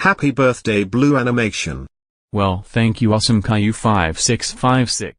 Happy birthday Blue Animation. Well, thank you Awesome Caillou 5656.